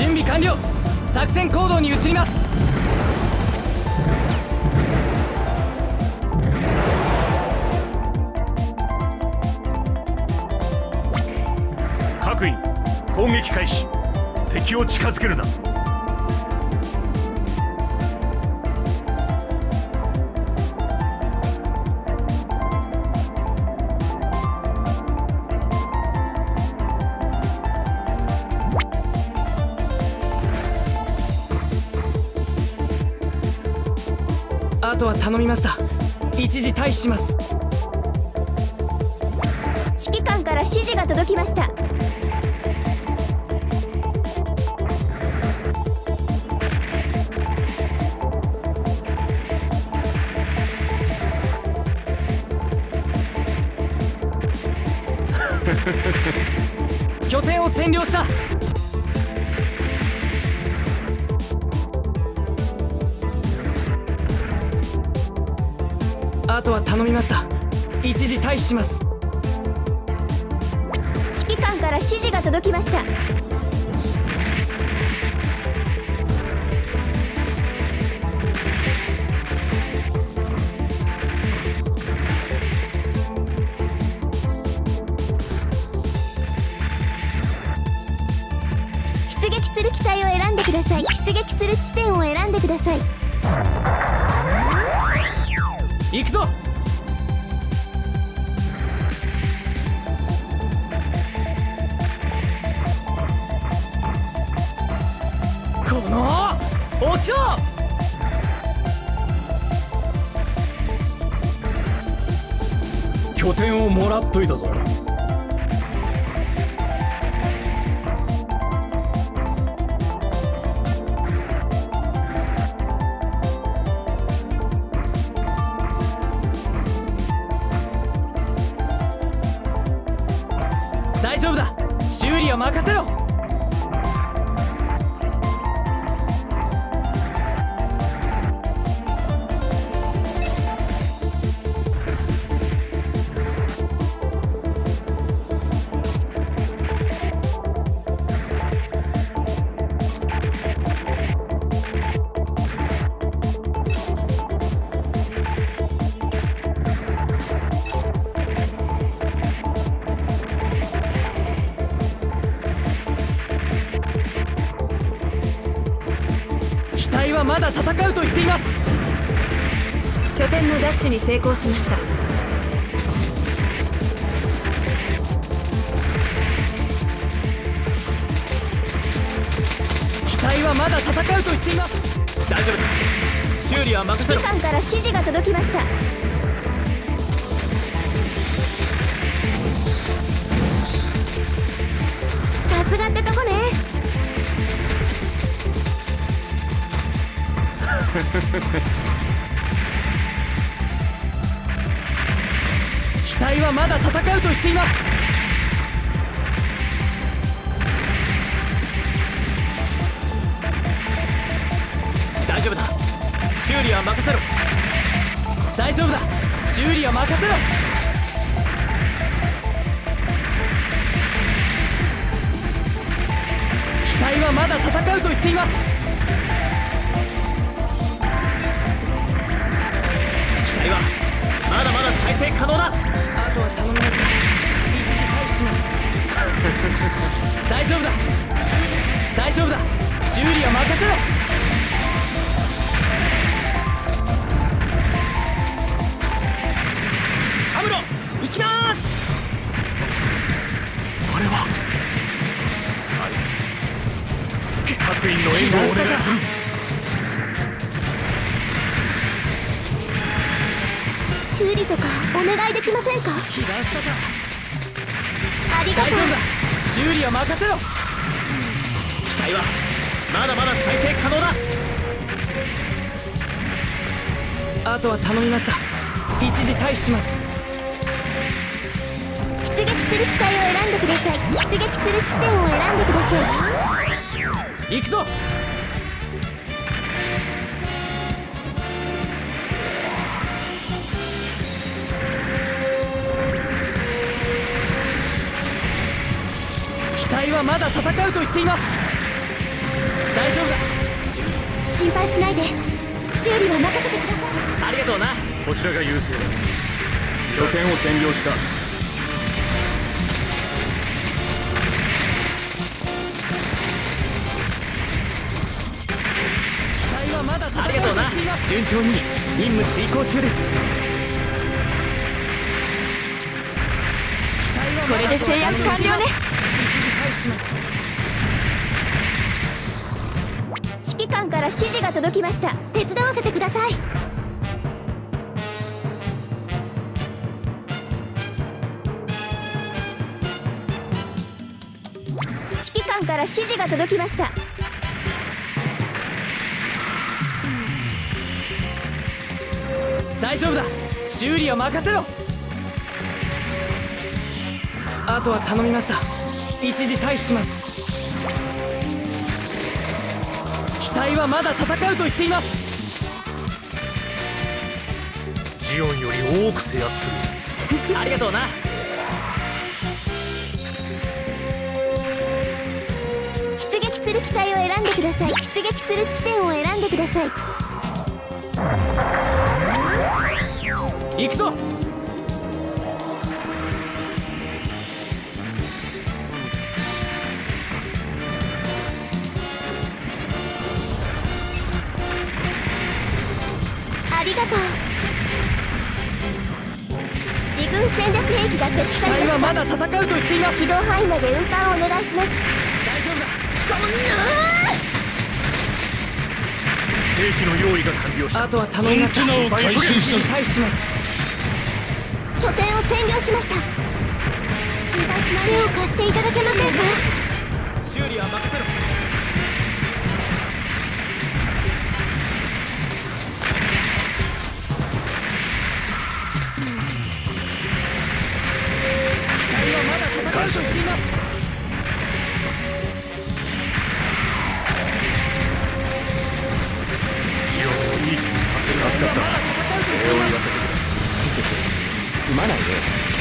準備完了。作戦行動に移ります。各員攻撃開始。敵を近づけるな。頼みました。一時退避します。指揮官から指示が届きました。拠点を占領したあとは頼みました。一時退避します。指揮官から指示が届きました。出撃する機体を選んでください。出撃する地点を選んでください。行くぞ。このおちょ拠点をもらっといたぞ。修理は任まだ戦うと言っています。拠点のダッシュに成功しました。機体はまだ戦うと言っています。大丈夫だ。修理は任せろ。指揮官から指示が届きました機体はまだ戦うと言っています。大丈夫だ。修理は任せろ。大丈夫だ。修理は任せろ。機体はまだ戦うと言っています。機体はまだまだ再生可能だ。あとは頼みました一時退避します。大丈夫だ。大丈夫だ。修理は任せろ。アムロ行きます。あれは各員の援護をお願いする修理とかお願いできませんか？被弾したか。ありがとう。大丈夫だ。修理は任せろ。機体はまだまだ再生可能だ。あとは頼みました。一時退避します。出撃する機体を選んでください。出撃する地点を選んでください。行くぞ機体はまだ戦うと言っています。心配しないで。修理は任せてください。ありがとうな。こちらが優勢だ。拠点を占領した。機体はまだありがとうな。順調に任務遂行中です。機体はこれで制圧完了ね一時退避します。指揮官から指示が届きました。手伝わせてください。指揮官から指示が届きました。大丈夫だ。修理は任せろ。あとは頼みました。一時退避します。機体はまだ戦うと言っています。ジオンより多く制圧する。ありがとうな。出撃する機体を選んでください。出撃する地点を選んでください。行くぞありがとう。自軍戦略兵器が設置機され体はました。まだ戦うと言っています。軌道範囲まで運搬をお願いします。大丈夫だ。兵器の用意が完了したあとは頼みましたコンテナを回収一時退避します拠点を占領しました。心配しない手を貸していただけませんか？修理は任せろだ戦うと言っていまする助かった。まだ戦うと言っていますすまないね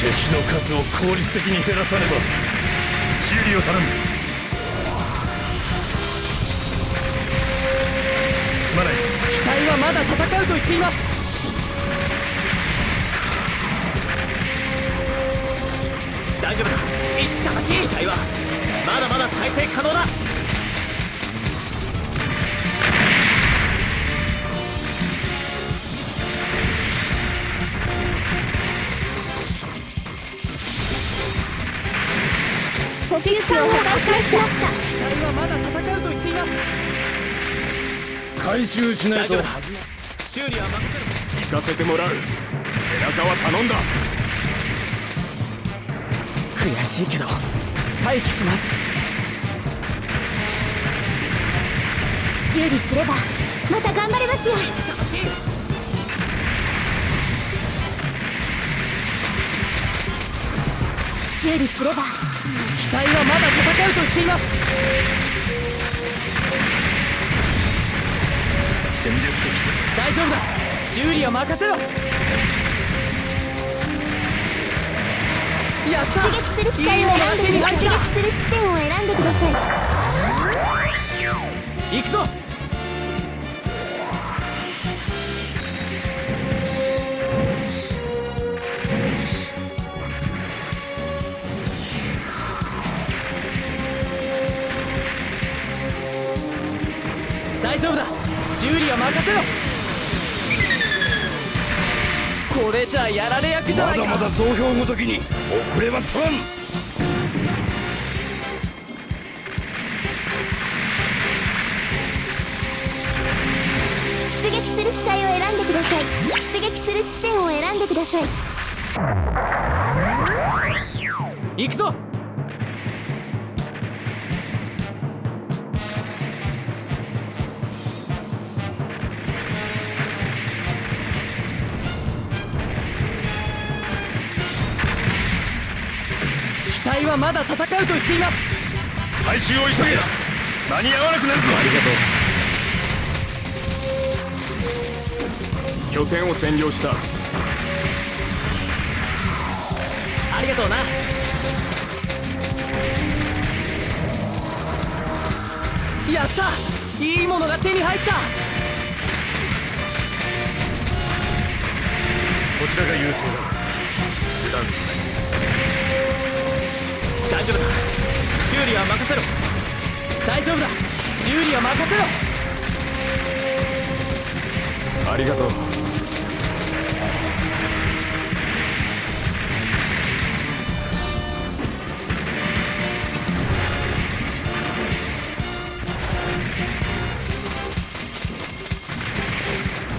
敵の数を効率的に減らさねば修理を頼むすまない機体はまだ戦うと言っています大丈夫だ。いった機体は。まだまだ再生可能だ。補給機を破壊しました。機体はまだ戦うと言っています。回収しないと。大丈夫だ。修理は任せろ。行かせてもらう。背中は頼んだ悔しいけど退避します。修理すればまた頑張れますよ。修理すれば。機体はまだ戦うと言っています。戦略的で大丈夫だ。修理は任せろ出撃する機体を選んでください出撃する地点を選んでください行くぞ。大丈夫だ。修理は任せろ。これじゃやられ役じゃないか。まだまだ増票ごときに遅れは取らん。出撃する機体を選んでください。出撃する地点を選んでください。行くぞ機体はまだ戦うと言っています。回収を急げ。間に合わなくなるぞ。ありがとう。拠点を占領した。ありがとうな。やった。いいものが手に入った。こちらが優勢だ。油断す大丈夫だ。修理は任せろ。大丈夫だ。修理は任せろ。ありがとう。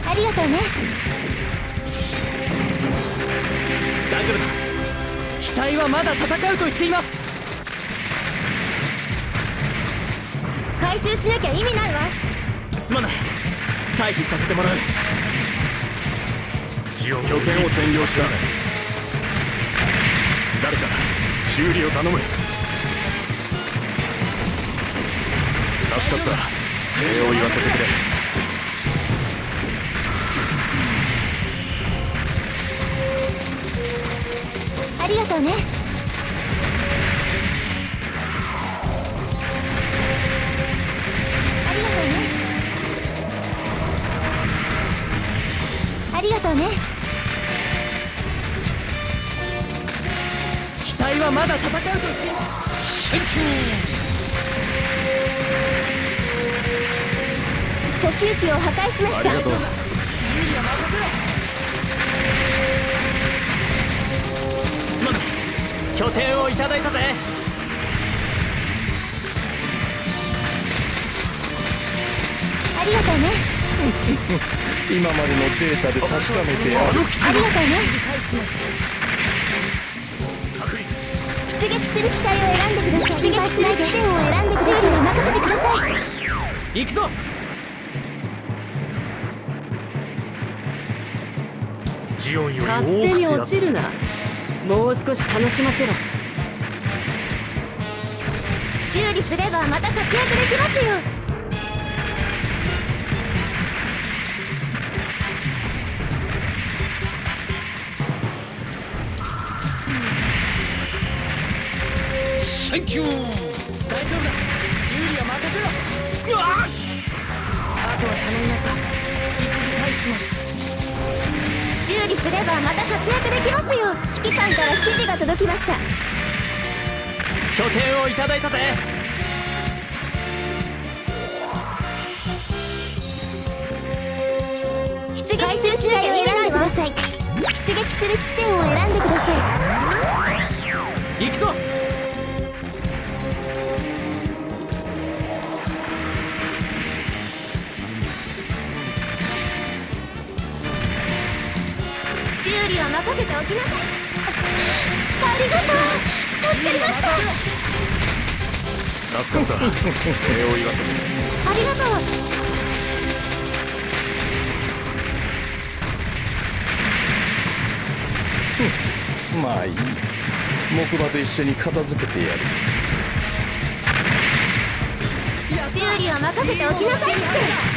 ありがとうね。大丈夫だ。機体はまだ戦うと言っています回収しなきゃ意味ないわ。すまない。退避させてもらう。拠点を占領した。誰か修理を頼む。助かった。礼を言わせてくれ。ありがとうねりがとうね。機体はまだ戦うと言っています。補給機を破壊しました。ありがとう。修理は任せろ。すまない拠点をいただいたぜ。ありがとうね 今までのデータで確かめてやる。ありがとうね。出撃する機体を選んでください心配しないで。地点を選んでください修理は任せてください行くぞジオンより多勝手に落ちるな。もう少し楽しませろ。修理すればまた活躍できますよ大丈夫だ。修理は任せろ。うわっあとは頼みました。一時退避します。修理すればまた活躍できますよ。指揮官から指示が届きました。拠点をいただいたぜ。出撃するしなきゃ意味ない。わ出撃する地点を選んでください。行くぞ修理は任せておきなさい。あありがとう。助かりました。助かった。礼を言わせて。ありがとう。まあいい。木馬と一緒に片付けてやる。修理は任せておきなさいって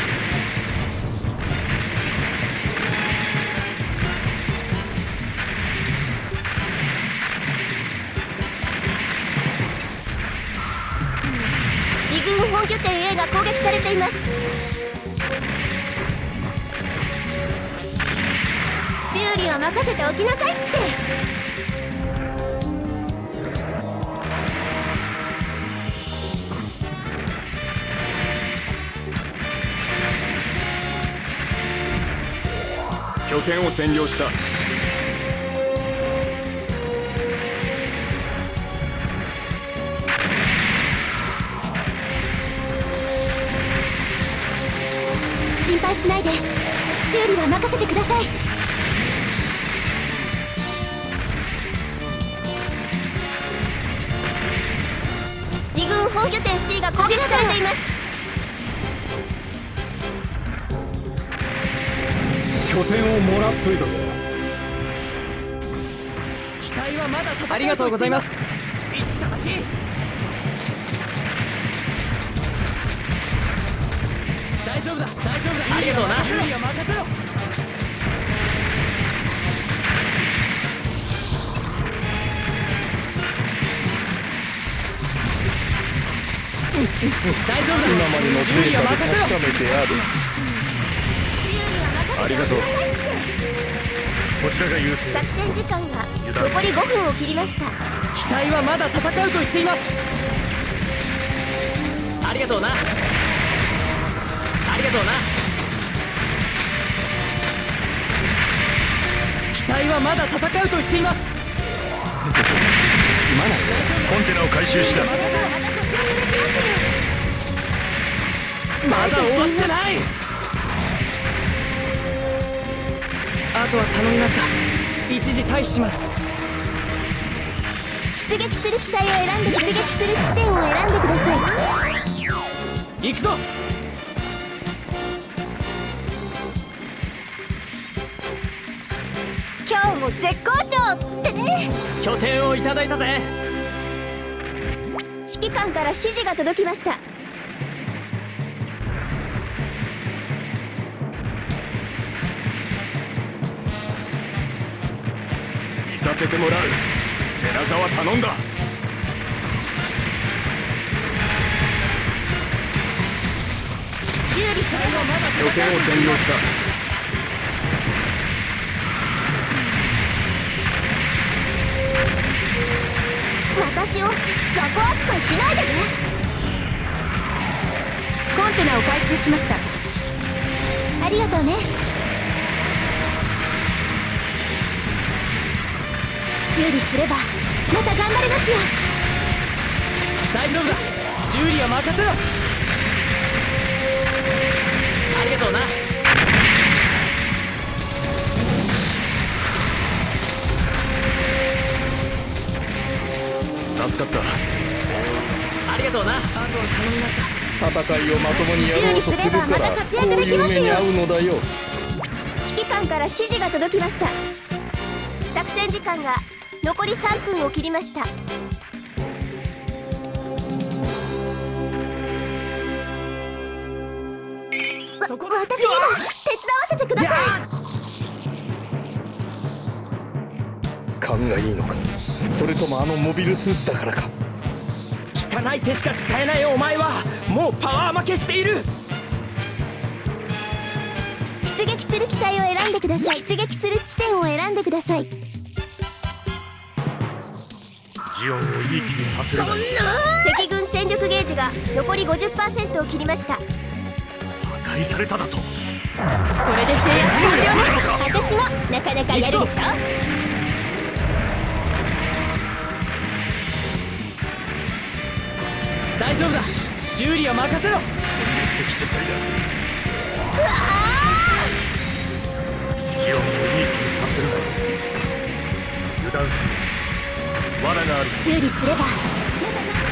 攻撃されています。修理は任せておきなさいって。拠点を占領した。配しないで。修理は任せてください。自軍本拠点 C が攻撃されています。拠点をもらっといたぞ。機体はまだありがとうございます。いっただき丈夫だ。大丈夫だ。ありがとうな。修理は任せろ。大丈夫だ。今までの修理はデータで任せろ。確かめてある。修理は任せてありがとう。こちらが優勢。作戦時間が残り5分を切りました。機体はまだ戦うと言っています。ありがとうな。ありがとうな。機体はまだ戦うと言っています。すまない。ねコンテナを回収したそれならまた活躍できますよまだ終わってない。あとは頼みました。一時退避します。出撃する機体を選んで出撃する地点を選んでください。行くぞも絶好調ってね。拠点をいただいたぜ。指揮官から指示が届きました。行かせてもらう。背中は頼んだ。修理すればまだ拠点を占領した私を雑魚扱いしないでね。コンテナを回収しました。ありがとうね。修理すればまた頑張れますよ。大丈夫だ。修理は任せろ。ありがとうな助かった。ありがとうな。あとは頼みました。戦いをまともにやろうとするから修理すればまた活こう躍できますよ。いう目に遭うのだよ。指揮官から指示が届きました。作戦時間が残り3分を切りました。そこ私にも手伝わせてください。勘がいいのかそれともあのモビルスーツだからか？汚い手しか使えないお前はもうパワー負けしている！出撃する機体を選んでください。出撃する地点を選んでください。ジオンをいい気にさせるな敵軍戦力ゲージが残り50%を切りました。破壊されただと。これで制圧完了私もなかなかやるでしょ？大丈夫だ。修理は任せろ。戦略的撤退だ。ジオンをいい気にさせるな。油断する罠がある。修理すれば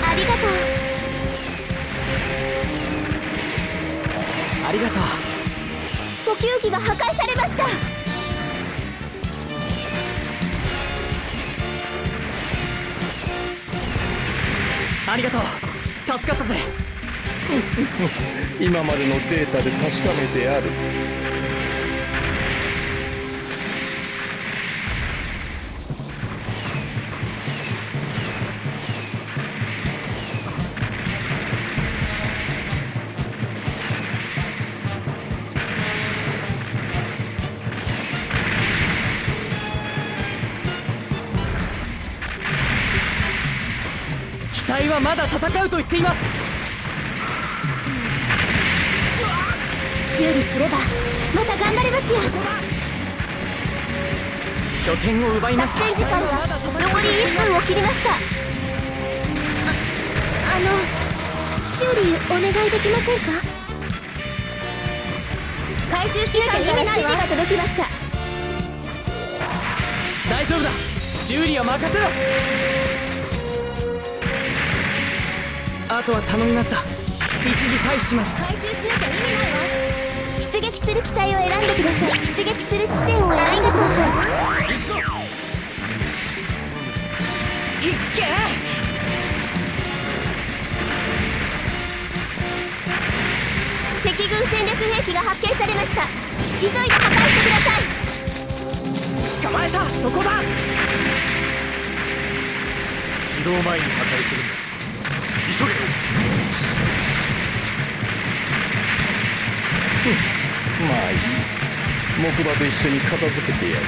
ありがとう。ありがとう。補給機が破壊されました。ありがとう助かったぜ。今までのデータで確かめてある。戦うと言っています。修理すればまた頑張れますよ。拠点を奪いました。作戦時間が残り1分を切りました。ああの修理お願いできませんか？回収しなきゃ意味ない指示が届きました。大丈夫だ。修理は任せろあとは頼みました。一時退避します。回収しなきゃ意味ないわ。出撃する機体を選んでください。出撃する地点を選んでください。行くぞ。いっけ敵軍戦略兵器が発見されました。急いで破壊してください。捕まえた。そこだ。起動前に破壊するんだ急げ。まあいい。木馬と一緒に片付けてやる。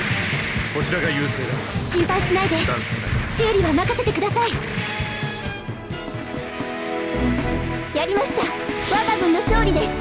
こちらが優勢だ。心配しないで。修理は任せてください。やりました。我が軍の勝利です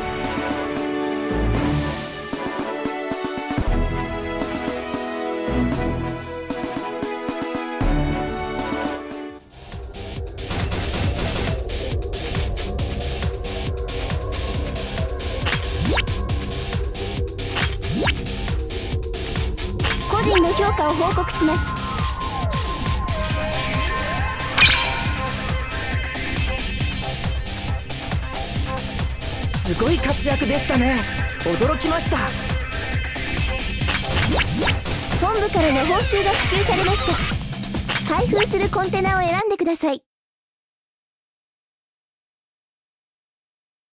報告します。すごい活躍でしたね。驚きました。本部からの報酬が支給されました。開封するコンテナを選んでください